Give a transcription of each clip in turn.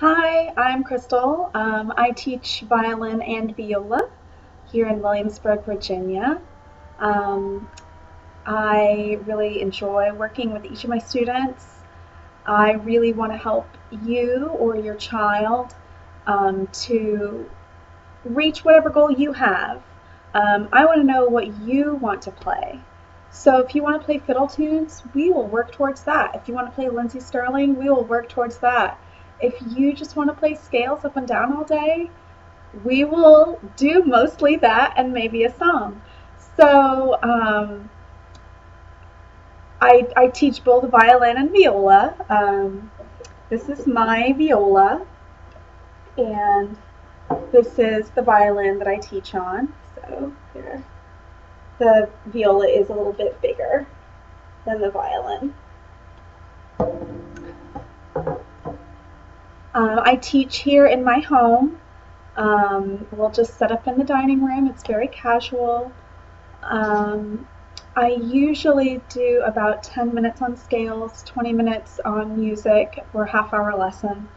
Hi, I'm Crystal. Um, I teach violin and viola here in Williamsburg, Virginia. Um, I really enjoy working with each of my students. I really want to help you or your child um, to reach whatever goal you have. Um, I want to know what you want to play. So if you want to play fiddle tunes, we will work towards that. If you want to play Lindsey Stirling, we will work towards that if you just want to play scales up and down all day, we will do mostly that and maybe a song. So um, I, I teach both violin and viola. Um, this is my viola, and this is the violin that I teach on. So here, the viola is a little bit bigger than the violin. Uh, I teach here in my home. Um, we'll just set up in the dining room. It's very casual. Um, I usually do about 10 minutes on scales, 20 minutes on music for a half hour lesson.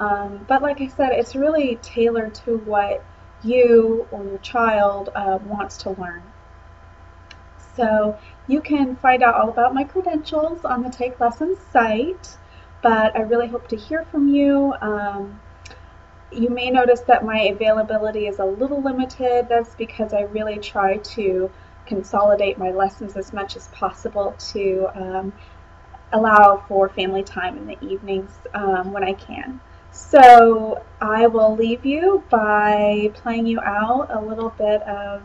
Um, but like I said, it's really tailored to what you or your child uh, wants to learn. So you can find out all about my credentials on the TakeLessons site but I really hope to hear from you. Um, you may notice that my availability is a little limited. That's because I really try to consolidate my lessons as much as possible to um, allow for family time in the evenings um, when I can. So I will leave you by playing you out a little bit of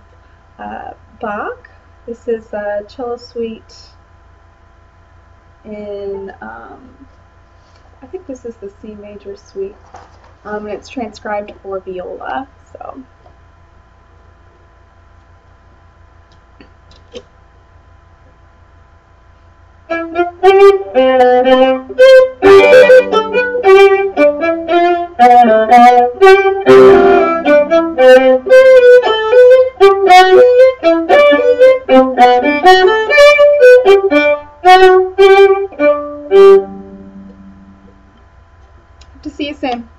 uh, Bach. This is a cello suite in um, think this is the C major suite, um, and it's transcribed for viola. So. to see you soon.